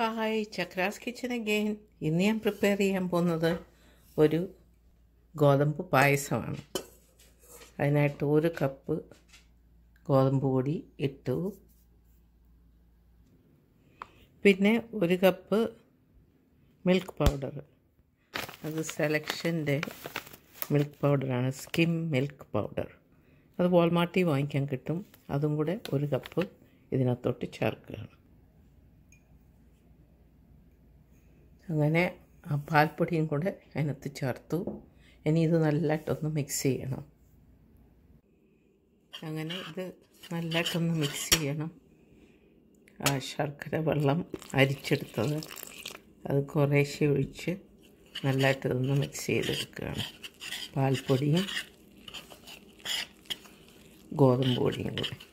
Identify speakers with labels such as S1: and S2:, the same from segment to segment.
S1: Hi chakras kitchen again ഇന്ന് ഞാൻ prepare ചെയ്യാൻ പോകുന്നത് ഒരു ഗോതമ്പ് പായസമാണ്. അതിനായിട്ട് ഒരു കപ്പ് ഗോതമ്പ് പൊടി ഇട്ടു. പിന്നെ ഒരു കപ്പ് മിൽക്ക് പൗഡർ അത് സെലക്ഷന്റെ മിൽക്ക് പൗഡറാണ് സ്കിം മിൽക്ക് പൗഡർ അത് വാൾമാർട്ടിൽ വാങ്ങിക്കാൻ കിട്ടും. അതും കൂടെ ഒരു കപ്പ് ഇതിനകത്തോട്ട് ചേർക്കുകയാണ്. അങ്ങനെ ആ പാൽപ്പൊടിയും കൂടെ അതിനകത്ത് ചേർത്തു. ഇനി ഇത് നല്ലതായിട്ടൊന്ന് മിക്സ് ചെയ്യണം. അങ്ങനെ ഇത് നല്ലതായിട്ടൊന്ന് മിക്സ് ചെയ്യണം. ആ ശർക്കര വെള്ളം അരിച്ചെടുത്തത്. അത് കുറേശ്ശെ ഒഴിച്ച് നല്ലതായിട്ട് മിക്സ് ചെയ്തെടുക്കുകയാണ്. പാൽപ്പൊടിയും ഗോതമ്പ് പൊടിയും കൂടെ.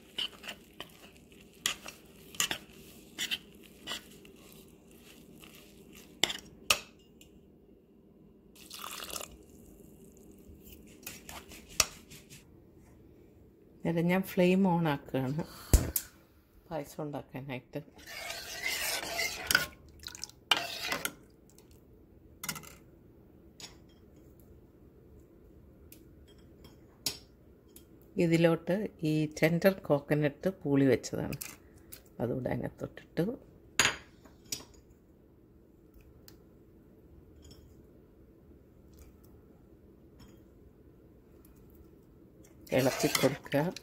S1: നേരെ ഞാൻ ഫ്ലെയിം ഓൺ ആക്കുകയാണ്. പായസം ഉണ്ടാക്കാനായിട്ട്. ഇതിലോട്ട് ഈ ടെൻഡർ കോക്കനട്ട് പൂളി വെച്ചതാണ്. അതുകൂടെ അതിനകത്തോട്ടിട്ട് ഇളക്കി കൊടുക്കുക.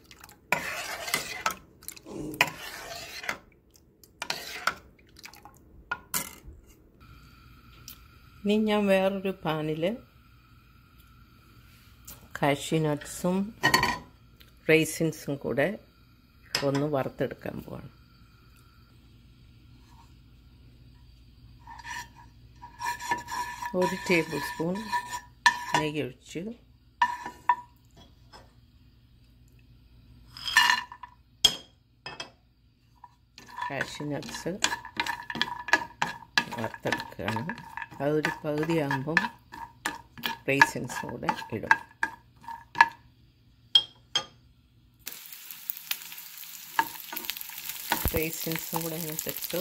S1: ഇനി ഞാൻ വേറൊരു പാനിൽ കാഷ്യൂ നട്ട്സും റൈസിൻസും കൂടെ ഒന്ന് വറുത്തെടുക്കാൻ പോവാണ്. ഒരു ടേബിൾ സ്പൂൺ നെയ്യ് കാഷ്യൂ നട്ട്സ് വറുത്തെടുക്കുകയാണ്. അതൊരു പകുതിയാകുമ്പം റേസിൻസ് കൂടെ ഇടും. റേസിൻസും കൂടെ ഇങ്ങനെ അതിനകത്തിട്ടു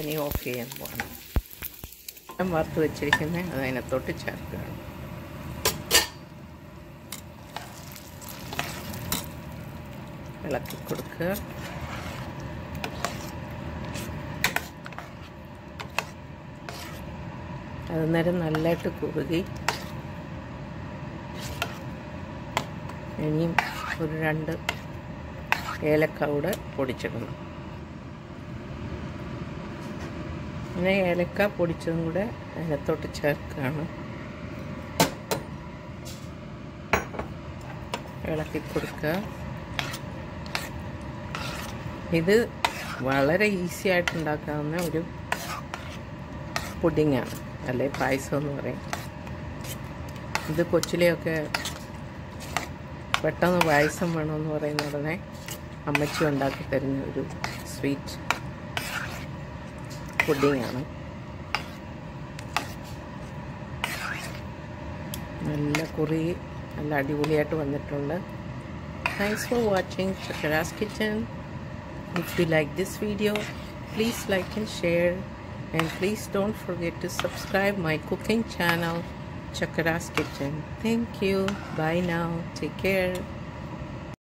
S1: ഇനി ഓഫ് ചെയ്യാൻ പോകണം ഞാൻ വറുത്ത് വെച്ചിരിക്കുന്നത് അത് അതിനകത്തോട്ട് ചേർക്കുകയാണ്. ഇളക്കി കൊടുക്കുക. അത് നേരം നല്ലതായിട്ട് കുറുകി. ഇനിയും ഒരു രണ്ട് ഏലക്ക കൂടെ പൊടിച്ചിടണം. പിന്നെ ഏലക്ക പൊടിച്ചതും കൂടെ അതിനകത്തോട്ട് ചേർക്കുകയാണ്. ഇളക്കി കൊടുക്കുക. ഇത് വളരെ ഈസി ആയിട്ട് ഉണ്ടാക്കാവുന്ന ഒരു പുഡിങ്ങാണ് അല്ലെ പായസം എന്ന് പറയും. ഇത് കൊച്ചിലെയൊക്കെ പെട്ടെന്ന് പായസം വേണമെന്ന് പറയുന്ന ഉടനെ അമ്മച്ചി ഉണ്ടാക്കി തരുന്ന ഒരു sweet. പുഡിങ്ങാണ് നല്ല കുറി നല്ല അടിപൊളിയായിട്ട് വന്നിട്ടുണ്ട് thanks for watching Chakkaras kitchen if you like this video please like and share and please don't forget to subscribe my cooking channel Chakkaras kitchen thank you bye now take care